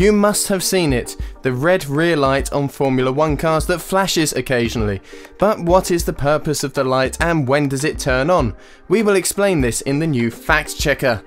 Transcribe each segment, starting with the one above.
You must have seen it, the red rear light on Formula 1 cars that flashes occasionally. But what is the purpose of the light and when does it turn on? We will explain this in the new Fact Checker.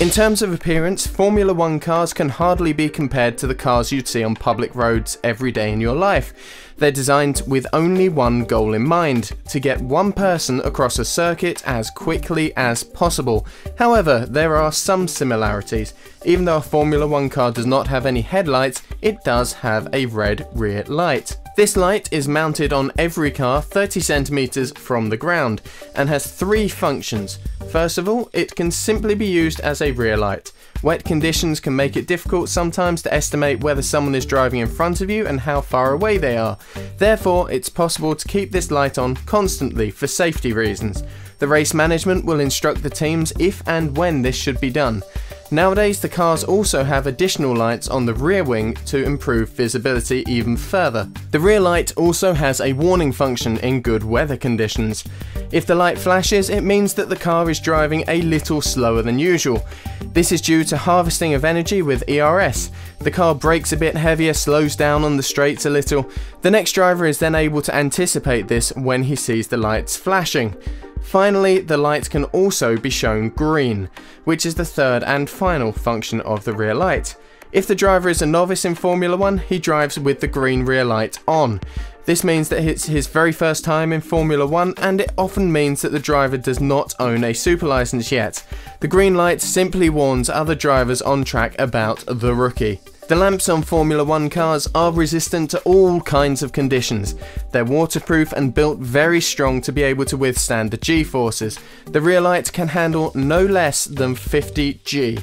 In terms of appearance, Formula 1 cars can hardly be compared to the cars you'd see on public roads every day in your life. They're designed with only one goal in mind, to get one person across a circuit as quickly as possible. However, there are some similarities. Even though a Formula 1 car does not have any headlights, it does have a red rear light. This light is mounted on every car 30 centimeters from the ground and has three functions. First of all, it can simply be used as a rear light. Wet conditions can make it difficult sometimes to estimate whether someone is driving in front of you and how far away they are. Therefore, it's possible to keep this light on constantly for safety reasons. The race management will instruct the teams if and when this should be done. Nowadays, the cars also have additional lights on the rear wing to improve visibility even further. The rear light also has a warning function in good weather conditions. If the light flashes, it means that the car is driving a little slower than usual. This is due to harvesting of energy with ERS. The car brakes a bit heavier, slows down on the straights a little. The next driver is then able to anticipate this when he sees the lights flashing. Finally, the light can also be shown green, which is the third and final function of the rear light. If the driver is a novice in Formula 1, he drives with the green rear light on. This means that it's his very first time in Formula 1 and it often means that the driver does not own a super license yet. The green light simply warns other drivers on track about the rookie. The lamps on Formula 1 cars are resistant to all kinds of conditions. They're waterproof and built very strong to be able to withstand the G-forces. The rear light can handle no less than 50 G.